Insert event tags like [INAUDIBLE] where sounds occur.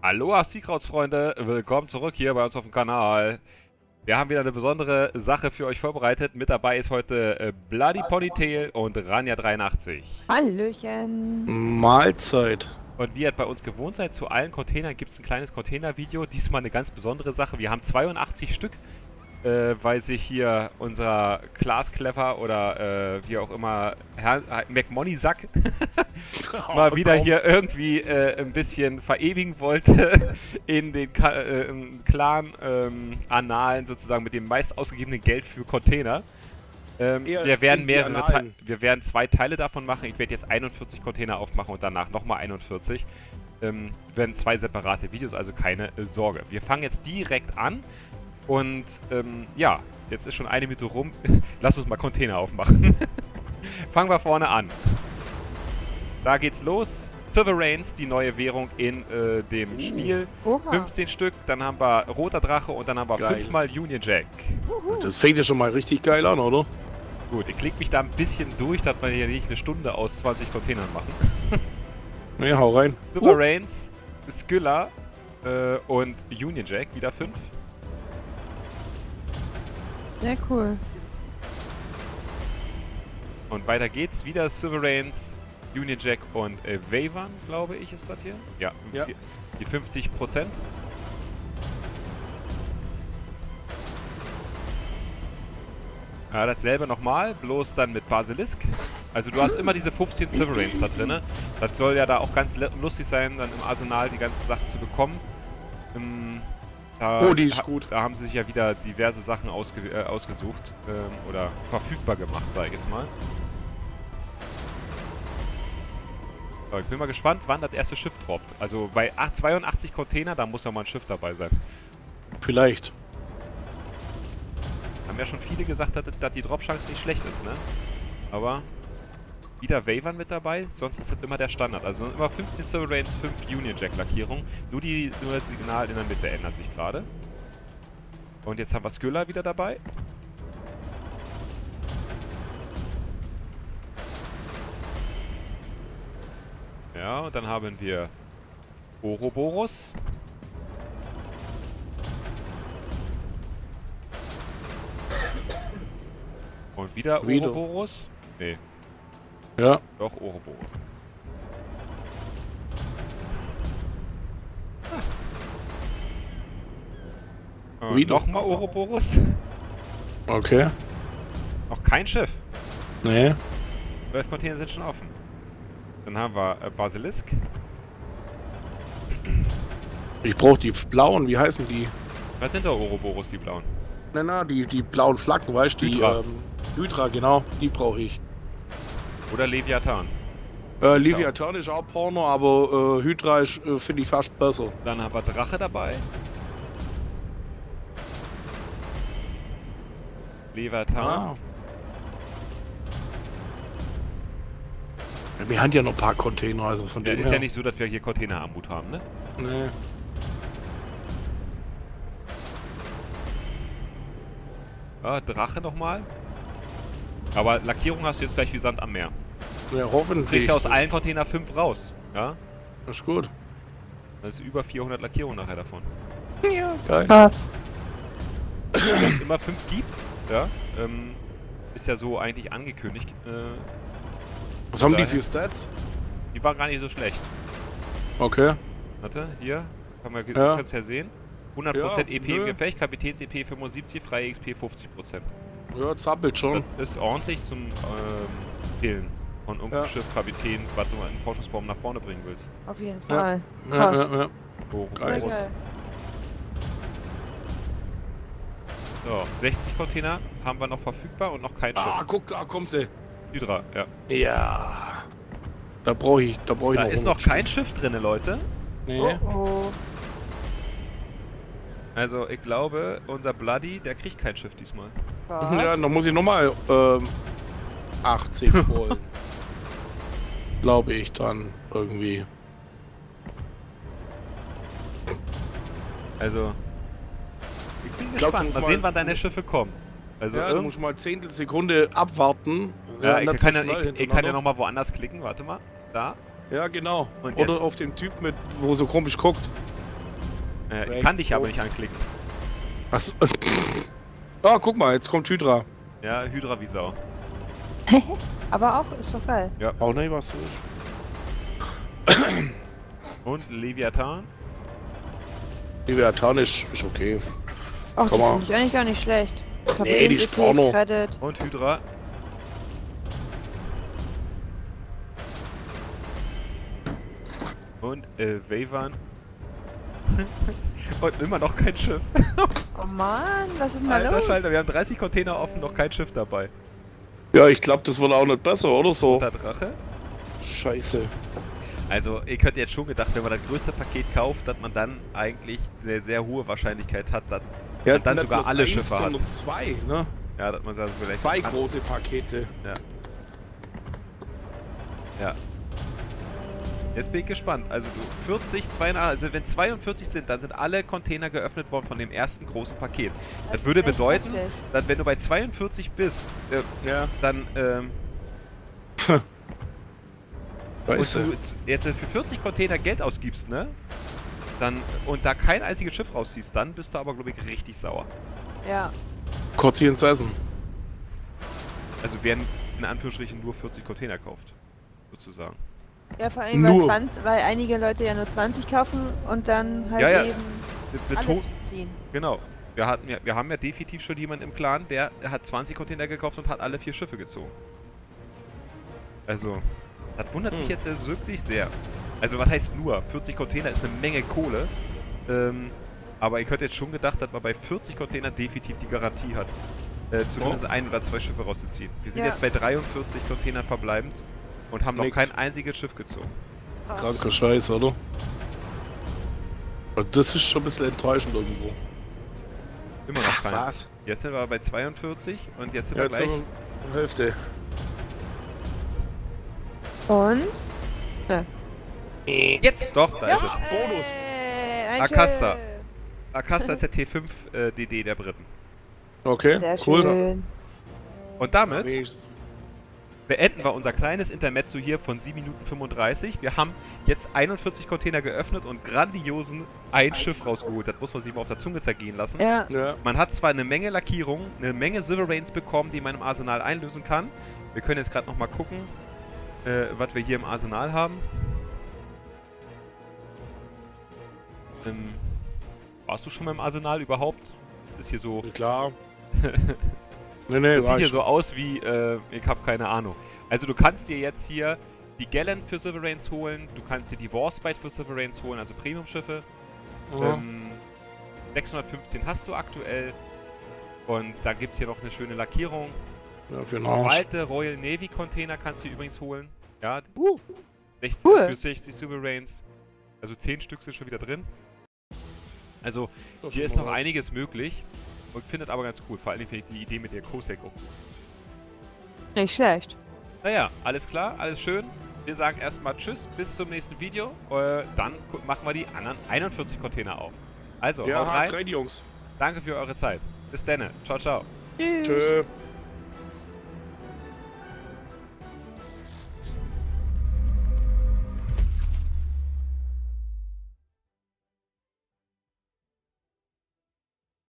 Aloha Seakrauts-Freunde, willkommen zurück hier bei uns auf dem Kanal. Wir haben wieder eine besondere Sache für euch vorbereitet. Mit dabei ist heute äh, Bloody Ponytail und Rania83. Hallöchen. Mahlzeit. Und wie ihr bei uns gewohnt seid, zu allen Containern gibt es ein kleines Container-Video. Diesmal eine ganz besondere Sache. Wir haben 82 Stück, äh, weil sich hier unser Klaas Clever oder äh, wie auch immer Herr äh, McMoney-Sack [LAUGHS] mal wieder hier irgendwie äh, ein bisschen verewigen wollte [LAUGHS] in den Ka äh, im Clan-Annalen sozusagen mit dem meist ausgegebenen Geld für Container. Ähm, wir werden mehrere, Te Annalen. wir werden zwei Teile davon machen. Ich werde jetzt 41 Container aufmachen und danach nochmal 41. Ähm, werden zwei separate Videos, also keine äh, Sorge. Wir fangen jetzt direkt an und ähm, ja, jetzt ist schon eine Minute rum. [LAUGHS] Lass uns mal Container aufmachen. [LAUGHS] fangen wir vorne an. Da geht's los. Sovereigns, die neue Währung in äh, dem Spiel. Oha. 15 Stück, dann haben wir Roter Drache und dann haben wir Geil. fünfmal Union Jack. Das fängt ja schon mal richtig geil an, oder? Gut, ich klicke mich da ein bisschen durch, dass wir hier nicht eine Stunde aus 20 Containern machen. [LAUGHS] Ne, hau rein. Sovereigns, Skylla äh, und Union Jack, wieder 5. Sehr cool. Und weiter geht's, wieder Sovereigns, Union Jack und äh, Wavan, glaube ich, ist das hier. Ja, Ja. Die, die 50 Prozent. Ja, dasselbe nochmal, bloß dann mit Basilisk. Also du hast immer diese 15 Sovereigns da drin. Das soll ja da auch ganz lustig sein, dann im Arsenal die ganzen Sachen zu bekommen. Ähm, da, Oh, die ist gut. Da haben sie sich ja wieder diverse Sachen ausge äh, ausgesucht ähm, oder verfügbar gemacht, sag ich jetzt mal. So, ich bin mal gespannt, wann das erste Schiff droppt. Also bei 8, 82 Container, da muss ja mal ein Schiff dabei sein. Vielleicht. Haben ja schon viele gesagt, dass, dass die Drop-Chance nicht schlecht ist, ne? Aber wieder Wavern mit dabei, sonst ist das immer der Standard. Also immer 15 Sovereigns, 5 Union Jack Lackierung. Nur, die, nur das Signal in der Mitte ändert sich gerade. Und jetzt haben wir Skylla wieder dabei. Ja, und dann haben wir Ouroboros. Und wieder Wieder. Ouroboros. Nee, Ja. doch Ouroboros. Ah. Wieder. Nochmal Ouroboros. Okay. Noch kein Schiff. Nee. 12 Container sind schon offen. Dann haben wir äh, Basilisk. Ich brauche die blauen, wie heißen die? Was sind da Ouroboros, die blauen? Na, na, die, die blauen Flaggen, weißt du? Die, Hydra. ähm, Hydra, genau. Die brauche ich. Oder Leviathan. Äh, Leviathan ist auch Porno, aber äh, Hydra ist, äh, finde ich fast besser. Dann haben wir Drache dabei. Leviathan. Ah. Wir haben ja noch ein paar Container, also von Ja, dem ist her. ja nicht so, dass wir hier Containerarmut haben, ne? Nee. Ah, Drache nochmal. Aber Lackierung hast du jetzt gleich wie Sand am Meer. Ja, Du hoffentlich. kriegst ja aus allen Container 5 raus. Ja? Das ist gut. Das ist über 400 Lackierungen nachher davon. Ja, geil. Krass. Wenn es immer 5 gibt, ja, ähm, ist ja so eigentlich angekündigt. Äh, Was haben die für Stats? die war gar nicht so schlecht. Okay. Warte, hier, kann man, Ja. kannst ja sehen. 100% Ja, EP im nö. Gefecht, Kapitäns-EP 75, freie XP 50%. Ja, zappelt schon. Das ist ordentlich zum ähm, Killen von irgendeinem Ja. Schiff, Kapitän, was du einen Vorschussbaum nach vorne bringen willst. Auf jeden Ja. Fall. Ja, Krass. ja, ja. Oh, Geil. geil. So, 60 Container haben wir noch verfügbar und noch kein Ah, Schiff. guck, da kommt sie. Hydra, ja. Ja. Da brauche ich, da brauche ich Da noch ist noch 100 kein Schiff drin, Leute. Nee. Oh, oh. Also, ich glaube, unser Bloody, der kriegt kein Schiff diesmal. Was? Ja, dann muss ich nochmal ähm, 18 [LAUGHS] holen. Glaube ich dann irgendwie. Also, ich bin glaub, gespannt. Mal sehen, wann deine Schiffe kommen. Also, ja, du musst mal Zehntelsekunde abwarten. ja, ich, kann ja, ich, ich kann ja nochmal woanders klicken. Warte mal. Da. Ja, genau. Und Oder jetzt? auf den Typ mit, wo so komisch guckt. Äh, ich kann dich aber nicht anklicken. Was? [LAUGHS] Ah, guck mal, jetzt kommt Hydra. Ja, Hydra wie Sau. [LAUGHS] Aber auch, ist doch geil. Auch nicht was. [COUGHS] Und Leviathan. Leviathan ist, ist okay. Ach, die Komm mal. ich eigentlich gar nicht schlecht. Nee, die ist Porno. Credit. Und Hydra. Und äh, Wavan. [LAUGHS] Und immer noch kein Schiff. [LAUGHS] Oh Mann, was ist denn da Alter los? Schalter, wir haben 30 Container offen, noch kein Schiff dabei. Ja, ich glaube, das wird auch nicht besser, oder so? Und der Drache. Scheiße. Also, ihr könnt jetzt schon gedacht, wenn man das größte Paket kauft, dass man dann eigentlich eine sehr hohe Wahrscheinlichkeit hat, dass, Ja, Und dann sogar alle Schiffe hat. sondern zwei, ne? ja, dass man also vielleicht. Zwei große Pakete. Ja. Jetzt bin ich gespannt. Also du 40, 82, also wenn 42 sind, dann sind alle Container geöffnet worden von dem ersten großen Paket. Das, ist würde bedeuten, heftig. dass wenn du bei 42 bist, äh, Ja. dann ähm, [LAUGHS] und du jetzt für 40 Container Geld ausgibst, ne? Dann und da kein einziges Schiff rausziehst, dann bist du aber glaube ich richtig sauer. Ja. Kurz hier ins Essen. Also wer in Anführungsstrichen nur 40 Container kauft, sozusagen. Ja, vor allem, weil, Nur. 20, weil einige Leute ja nur 20 kaufen und dann halt Ja, ja. eben Wir- wir ziehen. Genau. Wir, hatten, ja, wir haben ja definitiv schon jemanden im Clan, der hat 20 Container gekauft und hat alle vier Schiffe gezogen. Also, das wundert mich Hm. jetzt äh, wirklich sehr. Also, was heißt nur? 40 Container ist eine Menge Kohle. Ähm, aber ich hätte jetzt schon gedacht, dass man bei 40 Container definitiv die Garantie hat, äh, zumindest ein oder zwei Schiffe rauszuziehen. Wir sind Ja. jetzt bei 43 Containern verbleibend und haben noch Nix. kein einziges Schiff gezogen. Kranker Scheiß, oder? Und das ist schon ein bisschen enttäuschend irgendwo. Immer noch keins. was? Jetzt sind wir bei 42 und jetzt sind Ja, wir jetzt gleich. sind wir Hälfte. Und? Jetzt! Doch, da ist es. Bonus. Äh, ein Acasta. Schiff. Acasta ist der T5 äh, DD der Briten. Okay, Sehr cool. schön. Und damit beenden wir unser kleines Intermezzo hier von 7 Minuten 35. Wir haben jetzt 41 Container geöffnet und grandiosen ein Schiff rausgeholt. Das muss man sich mal auf der Zunge zergehen lassen. Ja. Ja. Man hat zwar eine Menge Lackierungen, eine Menge Silverains bekommen, die man im Arsenal einlösen kann. Wir können jetzt gerade nochmal gucken, äh, was wir hier im Arsenal haben. Ähm, warst du schon mal im Arsenal überhaupt? Ist hier so... Klar. [LAUGHS] Nee, nee, Das sieht hier so aus wie, äh, ich habe keine Ahnung. Also du kannst dir jetzt hier die Gallant für Silverains holen, du kannst dir die Warspite für Silverains holen, also Premium-Schiffe. Ja. Ähm, 615 hast du aktuell. Und da gibt es hier noch eine schöne Lackierung. ja, für Arsch. Alte Royal Navy Container kannst du übrigens holen. Ja, Uh, 60 Cool. für 60 Silverains. Also 10 Stück sind schon wieder drin. Also Das hier ist noch was. einiges möglich. Und findet aber ganz cool. Vor allem finde ich die Idee mit der Cosec auch gut. nicht schlecht. Naja, alles klar, alles schön. Wir sagen erstmal Tschüss, bis zum nächsten Video. Äh, dann machen wir die anderen 41 Container auf. Also, Ja, haut rein. rein, Jungs. Danke für eure Zeit. Bis dann. Ciao, ciao. Tschüss. Tschö.